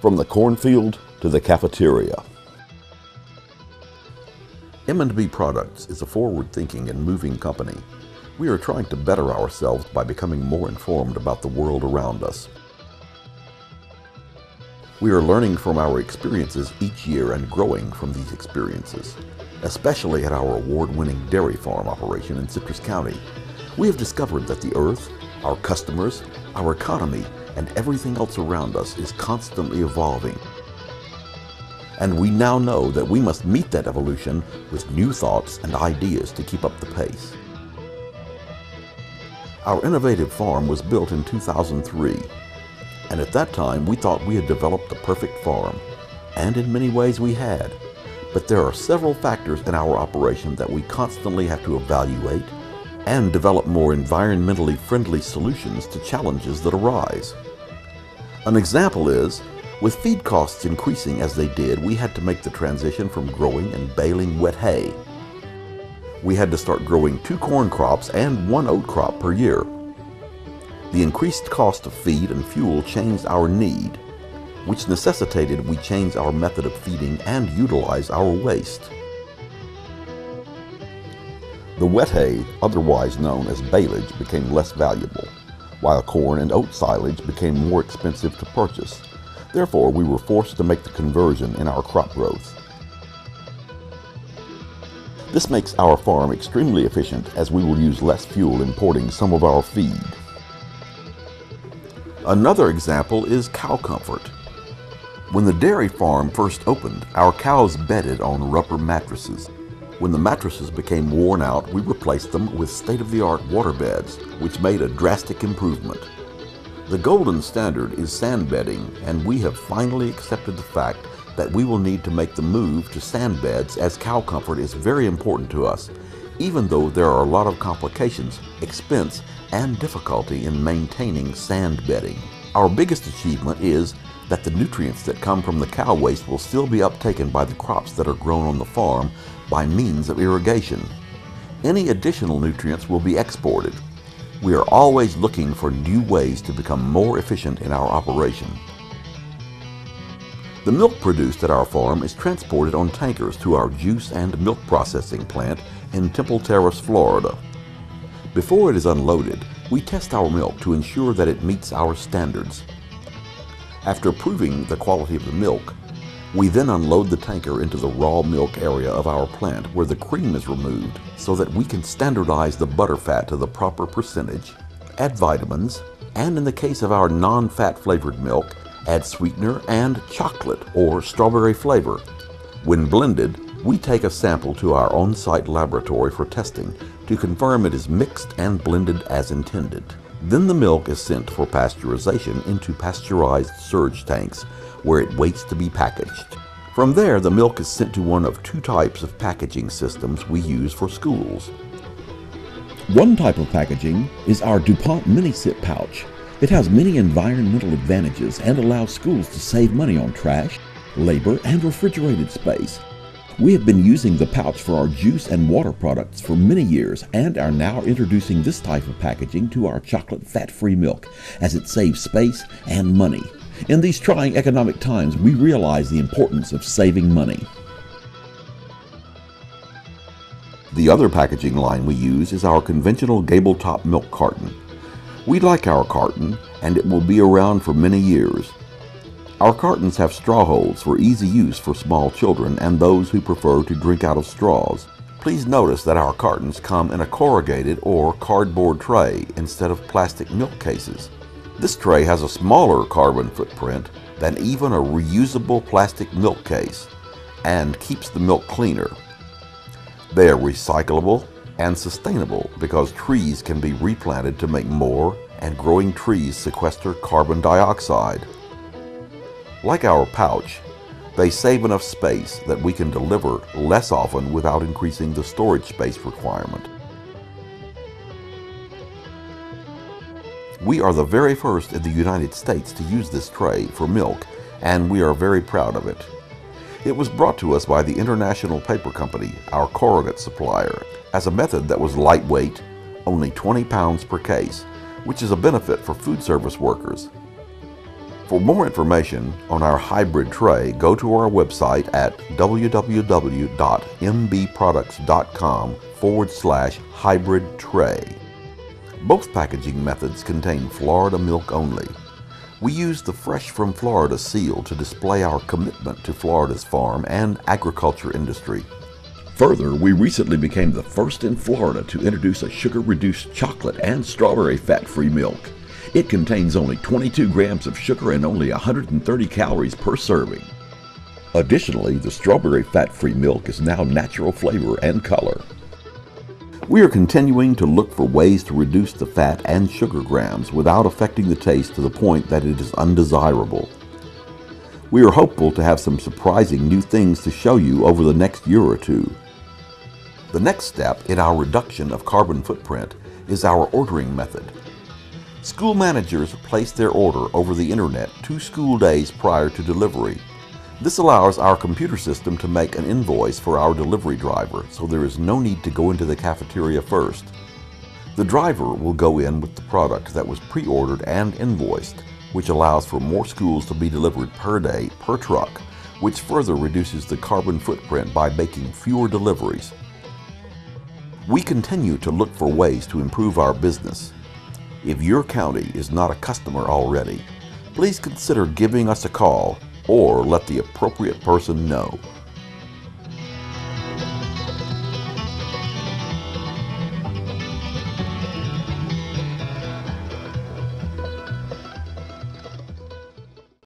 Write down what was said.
From the cornfield to the cafeteria. M&B Products is a forward-thinking and moving company. We are trying to better ourselves by becoming more informed about the world around us. We are learning from our experiences each year and growing from these experiences, especially at our award-winning dairy farm operation in Citrus County. We have discovered that the earth, our customers, our economy, and everything else around us is constantly evolving. And we now know that we must meet that evolution with new thoughts and ideas to keep up the pace. Our innovative farm was built in 2003, and at that time we thought we had developed the perfect farm, and in many ways we had. But there are several factors in our operation that we constantly have to evaluate and develop more environmentally friendly solutions to challenges that arise. An example is, with feed costs increasing as they did, we had to make the transition from growing and baling wet hay. We had to start growing two corn crops and one oat crop per year. The increased cost of feed and fuel changed our need, which necessitated we change our method of feeding and utilize our waste. The wet hay, otherwise known as baleage, became less valuable, while corn and oat silage became more expensive to purchase. Therefore, we were forced to make the conversion in our crop growth. This makes our farm extremely efficient as we will use less fuel importing some of our feed. Another example is cow comfort. When the dairy farm first opened, our cows bedded on rubber mattresses. When the mattresses became worn out, we replaced them with state-of-the-art water beds, which made a drastic improvement. The golden standard is sand bedding, and we have finally accepted the fact that we will need to make the move to sand beds as cow comfort is very important to us, even though there are a lot of complications, expense, and difficulty in maintaining sand bedding. Our biggest achievement is that the nutrients that come from the cow waste will still be uptaken by the crops that are grown on the farm by means of irrigation. Any additional nutrients will be exported, we are always looking for new ways to become more efficient in our operation. The milk produced at our farm is transported on tankers to our juice and milk processing plant in Temple Terrace, Florida. Before it is unloaded, we test our milk to ensure that it meets our standards. After proving the quality of the milk, we then unload the tanker into the raw milk area of our plant where the cream is removed so that we can standardize the butterfat to the proper percentage, add vitamins, and in the case of our non-fat flavored milk, add sweetener and chocolate or strawberry flavor. When blended, we take a sample to our on-site laboratory for testing to confirm it is mixed and blended as intended. Then the milk is sent for pasteurization into pasteurized surge tanks where it waits to be packaged. From there, the milk is sent to one of two types of packaging systems we use for schools. One type of packaging is our DuPont Mini-Sip pouch. It has many environmental advantages and allows schools to save money on trash, labor, and refrigerated space. We have been using the pouch for our juice and water products for many years and are now introducing this type of packaging to our chocolate fat-free milk as it saves space and money. In these trying economic times, we realize the importance of saving money. The other packaging line we use is our conventional gable top milk carton. We like our carton, and it will be around for many years. Our cartons have straw holes for easy use for small children and those who prefer to drink out of straws. Please notice that our cartons come in a corrugated or cardboard tray instead of plastic milk cases. This tray has a smaller carbon footprint than even a reusable plastic milk case and keeps the milk cleaner. They are recyclable and sustainable because trees can be replanted to make more and growing trees sequester carbon dioxide. Like our pouch, they save enough space that we can deliver less often without increasing the storage space requirement. We are the very first in the United States to use this tray for milk, and we are very proud of it. It was brought to us by the International Paper Company, our corrugate supplier, as a method that was lightweight, only 20 pounds per case, which is a benefit for food service workers. For more information on our hybrid tray, go to our website at www.mbproducts.com forward slash hybrid tray. Both packaging methods contain Florida milk only. We use the Fresh from Florida seal to display our commitment to Florida's farm and agriculture industry. Further, we recently became the first in Florida to introduce a sugar-reduced chocolate and strawberry fat-free milk. It contains only 22 grams of sugar and only 130 calories per serving. Additionally, the strawberry fat-free milk is now natural flavor and color. We are continuing to look for ways to reduce the fat and sugar grams without affecting the taste to the point that it is undesirable. We are hopeful to have some surprising new things to show you over the next year or two. The next step in our reduction of carbon footprint is our ordering method. School managers place their order over the internet two school days prior to delivery. This allows our computer system to make an invoice for our delivery driver, so there is no need to go into the cafeteria first. The driver will go in with the product that was pre-ordered and invoiced, which allows for more schools to be delivered per day per truck, which further reduces the carbon footprint by making fewer deliveries. We continue to look for ways to improve our business. If your county is not a customer already, please consider giving us a call or let the appropriate person know.